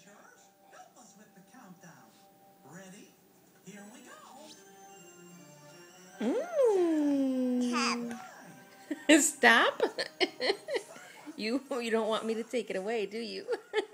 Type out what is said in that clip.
adventurers. Help us with the countdown. Ready? Here we go. Mmm. Stop. you you don't want me to take it away, do you?